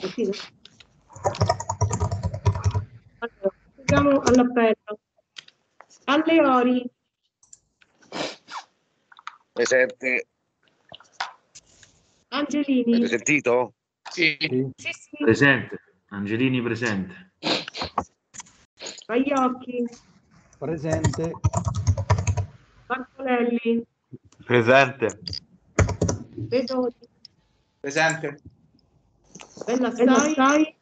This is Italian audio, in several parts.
Sì. Allora, andiamo all'appello. Alleori, Presente. Angelini, Avete sentito? Sì. sì, sì, Presente. Angelini presente. Baiocchi, Presente. Marcolelli, Presente. Bedoni, Presente. Bellassai,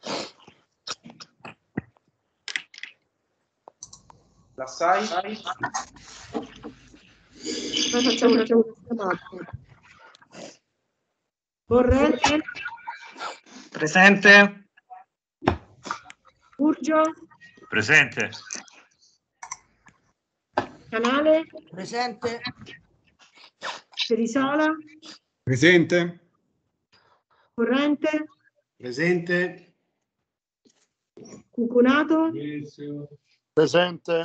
La sai? poi facciamo una chiamata. Borrelli, Presente. Burgio, Presente. Canale, Presente. Cerisola, Presente. Corrente, Presente. Cucunato, Presente.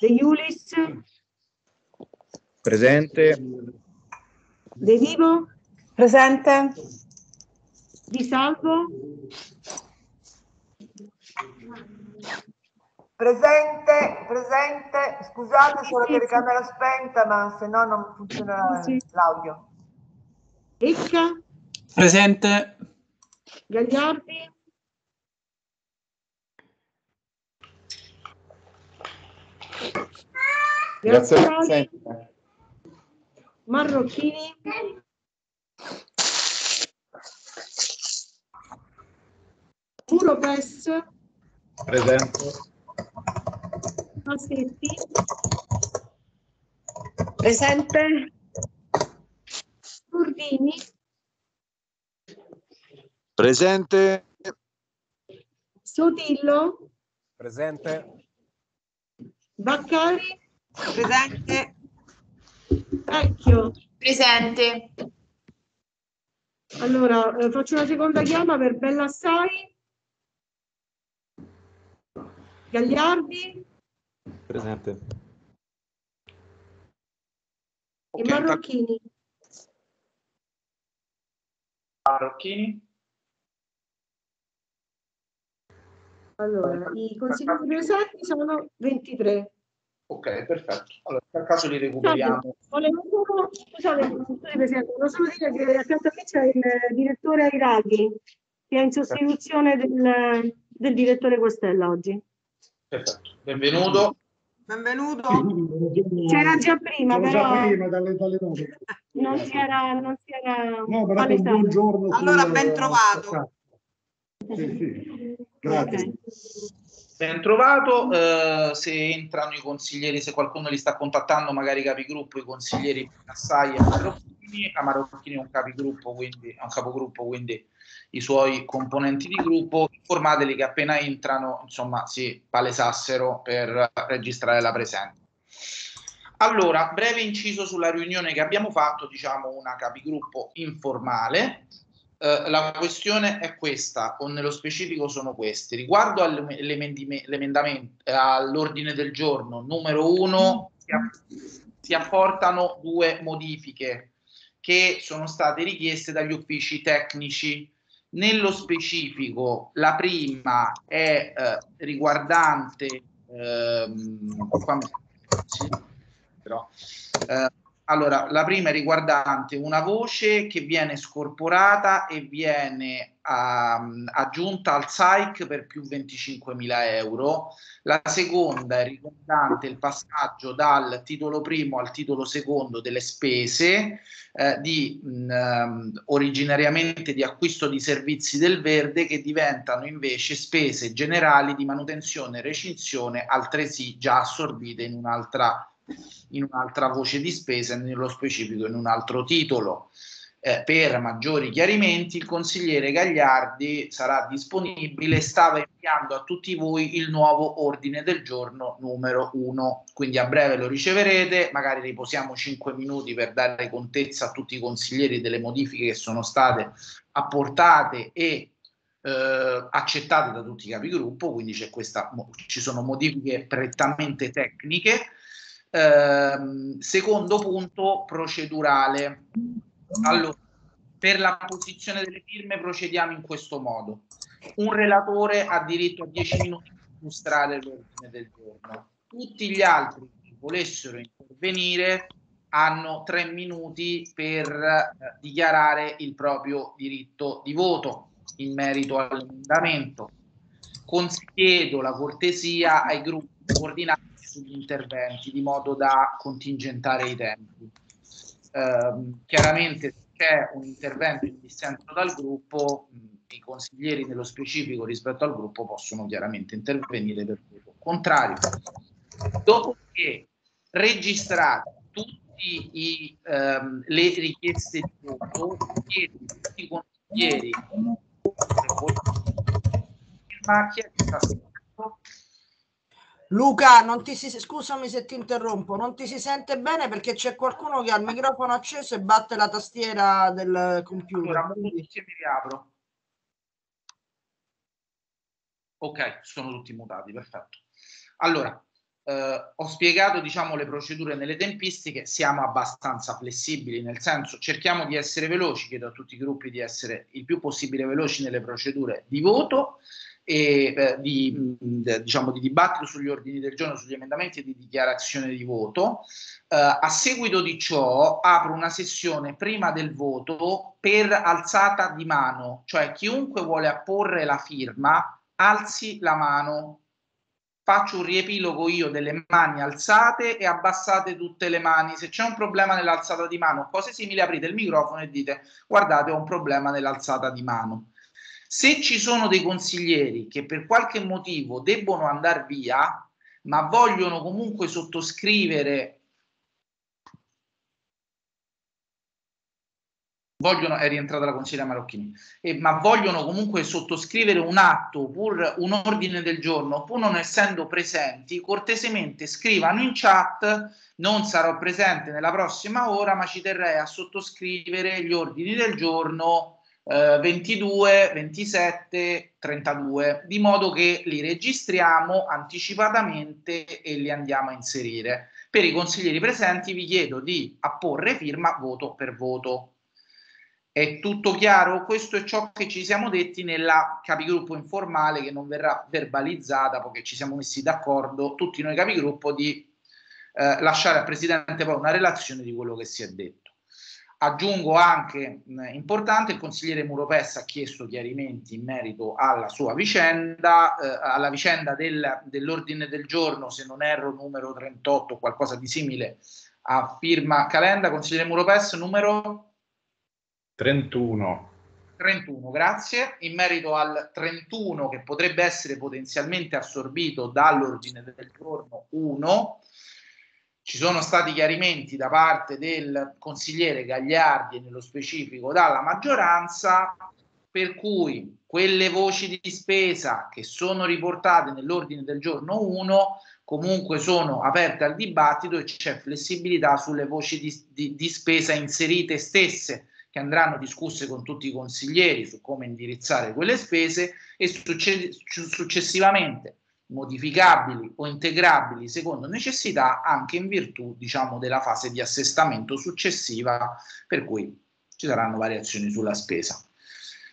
De Iulis, Presente. De Vivo, Presente. Di Salvo, Presente, presente. Scusate, sono la telecamera spenta, ma se no non funziona Sì. l'audio. Ecca, Presente. Gagliardi, Graziani, Marrocchini, Pes, Presente. Massetti, presente, Turdini, Presente. Sotillo, Presente. Baccari, Presente. Vecchio. Presente. Allora, eh, faccio una seconda chiama per Bellassai, Gagliardi Presente. e Marrocchini. Marrocchini. Allora, i consiglieri presenti sono 23. Ok, perfetto. Allora, per caso li recuperiamo. Volevo solo, scusate, Presidente, volevo solo dire che accanto a me c'è il direttore Airaghi, che è in sostituzione del, del direttore Questella oggi. Perfetto. Benvenuto. Benvenuto. C'era già prima, Sono già però prima dalle, dalle note. non si era, non si era No, palesato. buongiorno. Allora, ben trovato. Sì, sì. Grazie. Ben trovato. Eh, se entrano i consiglieri, se qualcuno li sta contattando, magari i capigruppo, i consiglieri Assai e Marocchini. A Marocchini è un capigruppo, quindi è un capogruppo, quindi i suoi componenti di gruppo, informateli che appena entrano, insomma, si palesassero per registrare la presenza. Allora, breve inciso sulla riunione che abbiamo fatto, diciamo una capigruppo informale. Eh, la questione è questa, o nello specifico sono questi. Riguardo eh, all'ordine del giorno numero uno, si, app- si apportano due modifiche che sono state richieste dagli uffici tecnici. Nello specifico, la prima è eh, riguardante, ehm, però, eh, allora, la prima è riguardante una voce che viene scorporata e viene ehm, aggiunta al SAIC per più 25.000 euro. La seconda è riguardante il passaggio dal titolo primo al titolo secondo delle spese eh, di mh, ehm, originariamente di acquisto di servizi del verde che diventano invece spese generali di manutenzione e recinzione altresì già assorbite in un'altra in un'altra voce di spesa e nello specifico in un altro titolo. Eh, per maggiori chiarimenti il consigliere Gagliardi sarà disponibile stava inviando a tutti voi il nuovo ordine del giorno numero 1, quindi a breve lo riceverete, magari riposiamo 5 minuti per dare contezza a tutti i consiglieri delle modifiche che sono state apportate e eh, accettate da tutti i capigruppo, quindi questa, ci sono modifiche prettamente tecniche. Ehm, secondo punto procedurale. Allora, Per la posizione delle firme procediamo in questo modo. Un relatore ha diritto a 10 minuti per illustrare l'ordine del giorno. Tutti gli altri che volessero intervenire hanno tre minuti per eh, dichiarare il proprio diritto di voto in merito all'emendamento. Chiedo la cortesia ai gruppi di coordinarsi sugli interventi di modo da contingentare i tempi. Eh, chiaramente c'è un intervento in dissenso dal gruppo, i consiglieri nello specifico rispetto al gruppo possono chiaramente intervenire per voto contrario. Dopodiché registrate tutti i, ehm, le richieste di voto, tutti i consiglieri firma chi è che sta? Luca, non ti si, scusami se ti interrompo, non ti si sente bene perché c'è qualcuno che ha il microfono acceso e batte la tastiera del computer. Allora, quindi- insieme riapro. Ok, sono tutti mutati, perfetto. Allora, eh, ho spiegato diciamo le procedure nelle tempistiche, siamo abbastanza flessibili, nel senso cerchiamo di essere veloci, chiedo a tutti i gruppi di essere il più possibile veloci nelle procedure di voto e eh, di, diciamo, di dibattito sugli ordini del giorno, sugli emendamenti e di dichiarazione di voto. Eh, a seguito di ciò apro una sessione prima del voto per alzata di mano, cioè chiunque vuole apporre la firma alzi la mano. Faccio un riepilogo io delle mani alzate e abbassate tutte le mani. Se c'è un problema nell'alzata di mano, cose simili, aprite il microfono e dite guardate ho un problema nell'alzata di mano. Se ci sono dei consiglieri che per qualche motivo debbono andare via, ma vogliono comunque sottoscrivere vogliono, è rientrata la consigliera Marocchini, eh, ma vogliono comunque sottoscrivere un atto, pur un ordine del giorno, pur non essendo presenti, cortesemente scrivano in chat, non sarò presente nella prossima ora, ma ci terrei a sottoscrivere gli ordini del giorno eh, 22, 27, 32, di modo che li registriamo anticipatamente e li andiamo a inserire. Per i consiglieri presenti vi chiedo di apporre firma voto per voto. È tutto chiaro? Questo è ciò che ci siamo detti nella capigruppo informale che non verrà verbalizzata perché ci siamo messi d'accordo tutti noi capigruppo di eh, lasciare al Presidente poi una relazione di quello che si è detto. Aggiungo anche, mh, importante, il consigliere Muropessa ha chiesto chiarimenti in merito alla sua vicenda, eh, alla vicenda del, dell'ordine del giorno, se non erro numero 38 o qualcosa di simile, a firma Calenda. Consigliere Muropessa, numero 31. 31, grazie. In merito al 31 che potrebbe essere potenzialmente assorbito dall'ordine del giorno 1, ci sono stati chiarimenti da parte del consigliere Gagliardi e nello specifico dalla maggioranza, per cui quelle voci di spesa che sono riportate nell'ordine del giorno 1 comunque sono aperte al dibattito e c'è flessibilità sulle voci di, di, di spesa inserite stesse che andranno discusse con tutti i consiglieri su come indirizzare quelle spese e succe- successivamente modificabili o integrabili secondo necessità anche in virtù diciamo della fase di assestamento successiva per cui ci saranno variazioni sulla spesa.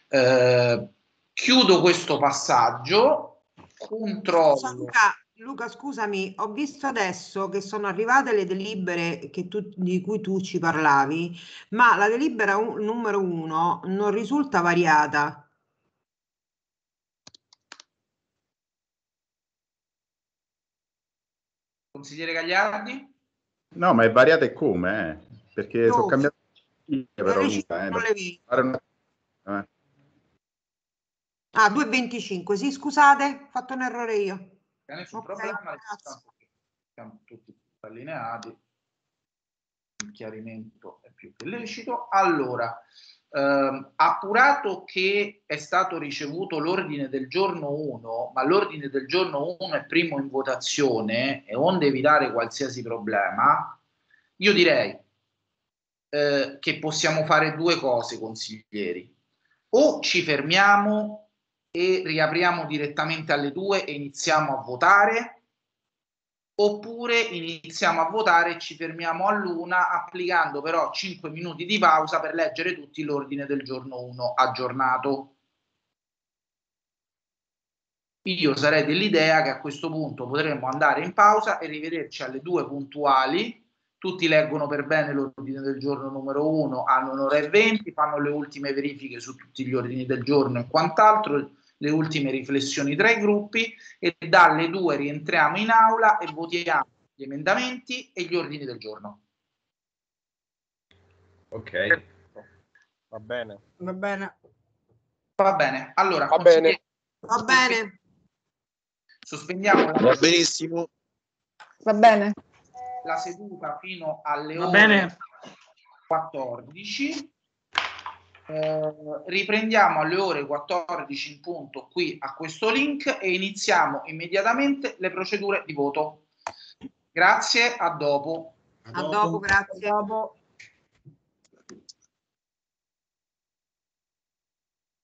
Eh, chiudo questo passaggio, controllo. Luca, Luca, scusami, ho visto adesso che sono arrivate le delibere che tu- di cui tu ci parlavi, ma la delibera un- numero uno non risulta variata. Consigliere Gagliardi? No, ma è variata e come? Eh? Perché sono Dove? cambiato. Però, Le Luca, eh, non le una- eh. Ah, 2,25, sì, scusate, ho fatto un errore io. Nessun Ok, problema, tanto siamo tutti allineati. Il chiarimento è più che lecito. Allora, ehm, appurato che è stato ricevuto l'ordine del giorno 1, ma l'ordine del giorno 1 è primo in votazione e onde evitare qualsiasi problema, io direi eh, che possiamo fare due cose, consiglieri. O ci fermiamo e riapriamo direttamente alle due e iniziamo a votare, oppure iniziamo a votare e ci fermiamo all'una applicando però 5 minuti di pausa per leggere tutti l'ordine del giorno 1 aggiornato. Io sarei dell'idea che a questo punto potremmo andare in pausa e rivederci alle due puntuali. Tutti leggono per bene l'ordine del giorno numero 1, hanno un'ora e venti, fanno le ultime verifiche su tutti gli ordini del giorno e quant'altro, le ultime riflessioni tra i gruppi e dalle due rientriamo in aula e votiamo gli emendamenti e gli ordini del giorno. Ok. Va bene. Va bene. Va bene, allora Va bene. Va bene. sospendiamo la, Va benissimo. Va bene. la seduta fino alle Va ore bene. 14. Eh, riprendiamo alle ore 14 in punto qui a questo link e iniziamo immediatamente le procedure di voto. Grazie, a dopo. A dopo, grazie.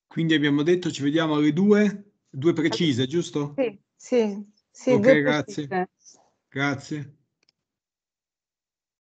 Quindi abbiamo detto ci vediamo alle due, due precise, giusto? Sì, sì, sì, Ok, grazie. precise. Grazie.